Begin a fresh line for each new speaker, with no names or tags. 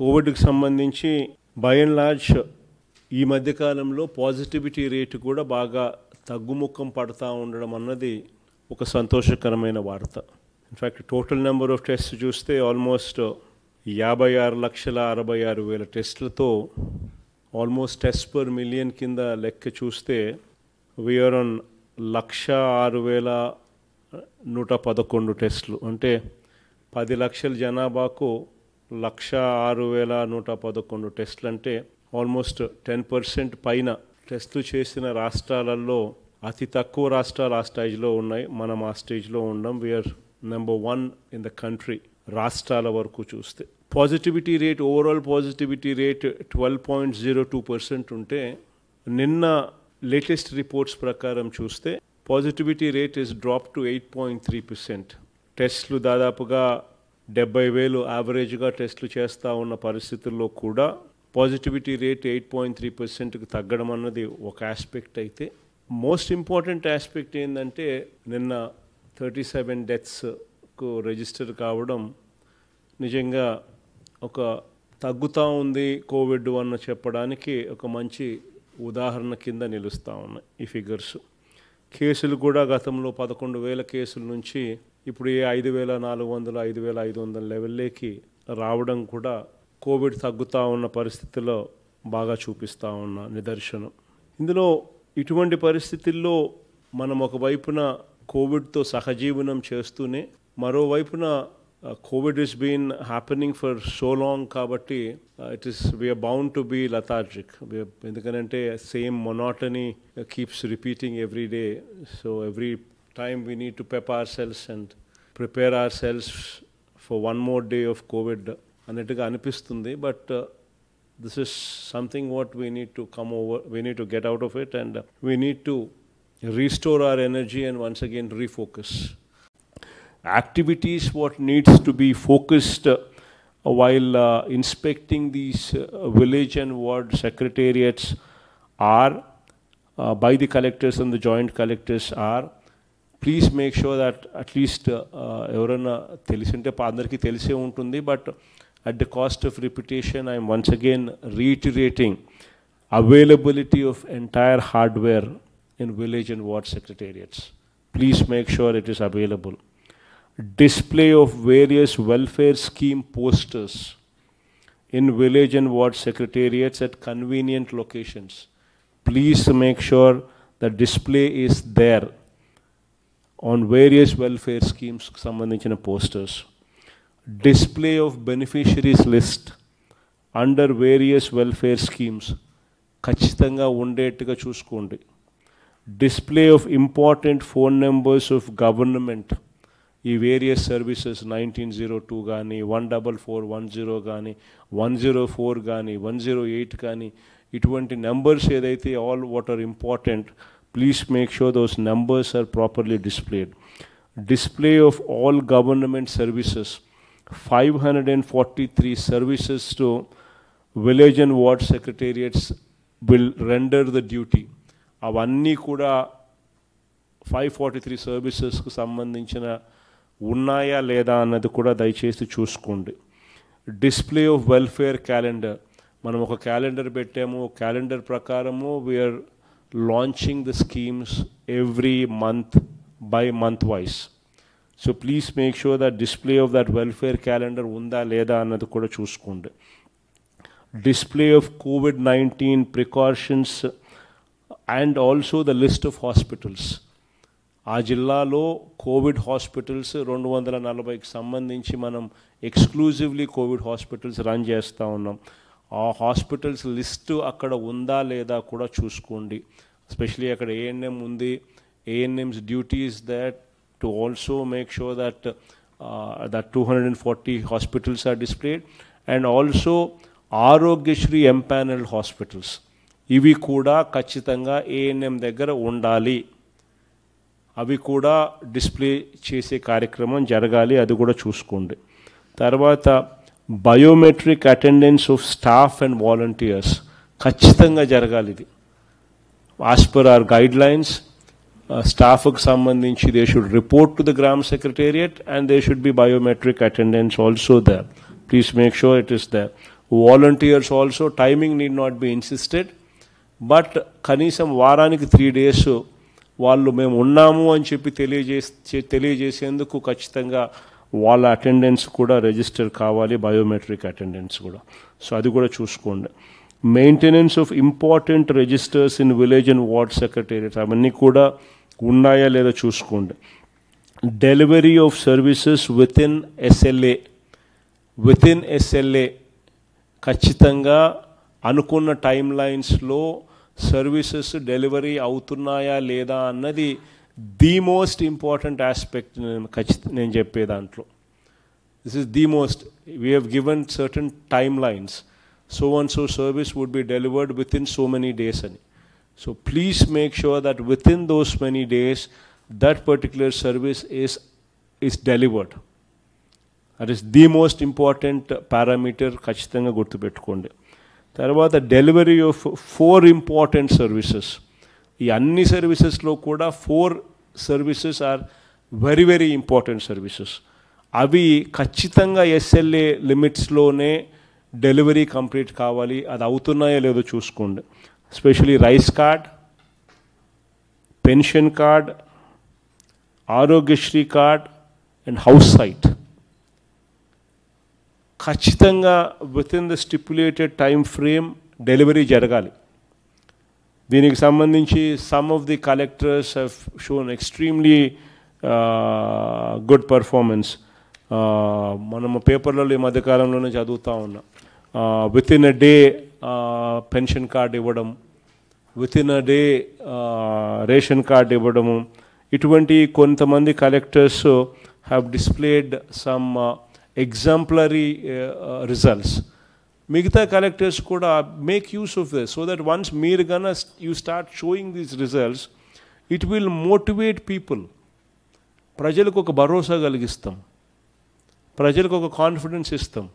కోవిడ్కి సంబంధించి by and large ఈ మధ్యకాలంలో పాజిటివిటీ రేటు కూడా బాగా తగ్గుముఖం పడతా ఉండడం అన్నది ఒక సంతోషకరమైన వార్త. In fact total number of test చూస్తే ఆల్మోస్ట్ యాభై ఆరు లక్షల అరవై ఆరు వేల టెస్టులతో ఆల్మోస్ట్ టెస్ట్ పర్ మిలియన్ కింద లెక్క చూస్తే వీఆర్ ఆన్ లక్ష ఆరు వేల నూట పదకొండు టెస్టులు. అంటే పది లక్షల జనాభాకు లక్ష ఆరు వేల నూట పదకొండు టెస్టులు అంటే ఆల్మోస్ట్ టెన్ పర్సెంట్ పైన టెస్టులు చేసిన రాష్ట్రాలలో అతి తక్కువ రాష్ట్రాలు ఆ స్టేజ్లో ఉన్నాయి. మనం ఆ స్టేజ్లో ఉండం. We're number one in the country రాష్ట్రాల వరకు చూస్తే. Positivity rate overall positivity rate twelve point zero two percent ఉంటే నిన్న లేటెస్ట్ రిపోర్ట్స్ ప్రకారం చూస్తే positivity rate is drop to eight point three percent టెస్ట్లు దాదాపుగా డెబ్బై వేలు యావరేజ్గా టెస్టులు చేస్తూ ఉన్న పరిస్థితుల్లో కూడా positivity rate eight point three పర్సెంట్కి తగ్గడం అన్నది ఒక ఆస్పెక్ట్ అయితే. మోస్ట్ ఇంపార్టెంట్ ఆస్పెక్ట్ ఏంటంటే నిన్న థర్టీ సెవెన్ డెత్స్కు రిజిస్టర్ కావడం నిజంగా ఒక తగ్గుతూ ఉంది కోవిడ్ అన్న చెప్పడానికి ఒక మంచి ఉదాహరణ కింద నిలుస్తూ ఉన్నాయి ఈ ఫిగర్స్ కేసులు కూడా గతంలో పదకొండు వేల కేసుల నుంచి ఇప్పుడు ఈ ఐదు వేల నాలుగు వందల ఐదు వేల ఐదు వందల లెవెల్లోకి రావడం కూడా కోవిడ్ తగ్గుతూ ఉన్న పరిస్థితుల్లో బాగా చూపిస్తూ ఉన్న నిదర్శనం. ఇందులో ఇటువంటి పరిస్థితుల్లో మనం ఒకవైపున కోవిడ్తో సహజీవనం చేస్తూనే మరోవైపున COVID is been happening for so long కాబట్టి it is we're bound to be lethargic ఎందుకంటే same monotony keeps repeating every day so every time we need to pep our cells and prepare our cells for one more day of covid అన్నట్టుగా అనిపిస్తుంది but this is something what we need to come over we need to get out of it and uh, we need to restore our energy and once again refocus activities what needs to be focused uh, while uh, inspecting these uh, village and ward secretariats are uh, by the collectors and the joint collectors are please make sure that at least ఎవరైనా తెలిసింటే అందరికీ తెలిసే ఉంటుంది but at the cost of repetition, I am once again reiterating availability of entire hardware in village and ward secretariats. Please make sure it is available. Display of various welfare scheme posters in village and ward secretariats at convenient locations. Please make sure the display is On various welfare స్కీమ్స్కి సంబంధించిన posters display of beneficiaries list under various welfare schemes ఖచ్చితంగా ఉండేట్టుగా చూసుకోండి. Display of important phone numbers of government ఈ various services nineteen zero two కానీ one double four one zero కానీ one zero four కానీ one zero eight కానీ ఇటువంటి numbers ఏదైతే all what are important please make sure those numbers are properly displayed display of all government services 543 services to village and ward secretariats will render the duty అవన్నీ కూడా five forty three సర్వీసెస్కు సంబంధించిన ఉన్నాయా లేదా అన్నది కూడా దయచేసి చూసుకోండి డిస్ప్లే ఆఫ్ వెల్ఫేర్ క్యాలెండర్ మనం ఒక క్యాలెండర్ పెట్టాము క్యాలెండర్ ప్రకారము we are launching the schemes every month by month wise so please make sure that display of that welfare calendar ఉందా లేదా అన్నది కూడా చూసుకోండి. Display of COVID nineteen precautions and also the list of hospitals ఆ జిల్లాలో Covid hospitals రెండు వందల నలభైకి సంబంధించి మనం ఎక్స్క్లూజివ్లీ కోవిడ్ హాస్పిటల్స్ రన్ చేస్తూ ఉన్నాం. ఆ హాస్పిటల్స్ లిస్టు అక్కడ ఉందా లేదా కూడా చూసుకోండి. ఎస్పెషలీ అక్కడ ఏఎన్ఎం ఉంది. ANMs duties that to also make sure that uh, that 240 hospitals are displayed and also Aarogyasri empanel hospitals ఇవి కూడా ఖచ్చితంగా ఏఎన్ఎం దగ్గర ఉండాలి. అవి కూడా డిస్ప్లే చేసే కార్యక్రమం జరగాలి. అది కూడా చూసుకోండి. తర్వాత biometric attendance of staff and volunteers ఖచ్చితంగా జరగాలి ఇది. As per our guidelines స్టాఫ్కు సంబంధించి they should report to the gram secretariat and they should be biometric attendance also the please make sure it is the volunteers also timing need not be insisted but కనీసం వారానికి three days వాళ్ళు మేము ఉన్నాము అని చెప్పి తెలియజేసే తెలియజేసేందుకు ఖచ్చితంగా వాళ్ళ అటెండెన్స్ కూడా రిజిస్టర్ కావాలి బయోమెట్రిక్ అటెండెన్స్ కూడా. సో అది కూడా చూసుకోండి. Maintenance of important registers in village and ward secretariat అవన్నీ కూడా ఉన్నాయా లేదా చూసుకోండి. Delivery of services within SLA within SLA ఖచ్చితంగా అనుకున్న టైం లైన్స్లో సర్వీసెస్ డెలివరీ అవుతున్నాయా లేదా అన్నది ది మోస్ట్ ఇంపార్టెంట్ ఆస్పెక్ట్ నేను ఖచ్చితంగా నేను చెప్పే దాంట్లో. This is the most we have given certain timelines so and so service would be delivered within so many days అని so please make sure that within those many days that particular service is is delivered that is the most important parameter ఖచ్చితంగా గుర్తుపెట్టుకోండి. తర్వాత delivery of four important services ఈ అన్ని సర్వీసెస్లో కూడా four services are very very important services అవి ఖచ్చితంగా SLA లిమిట్స్లోనే delivery complete కావాలి. అది అవుతున్నాయో లేదో చూసుకోండి. Especially rice card pension card Aarogyasri card and house site ఖచ్చితంగా within the stipulated time frame delivery జరగాలి. దీనికి సంబంధించి some of the collectors have shown extremely good performance మనము పేపర్లలో ఈ మధ్యకాలంలోనే చదువుతూ ఉన్నాం. Within a day pension card ఇవ్వడం within a day ration card ఇవ్వడము ఇటువంటి కొంతమంది collectors have displayed some exemplary results మిగతా కలెక్టర్స్ కూడా make use of this so that once మీరు gonna you start showing these results it will motivate people ప్రజలకు ఒక భరోసా కలిగిస్తాం. ప్రజలకు ఒక కాన్ఫిడెన్స్ ఇస్తాం.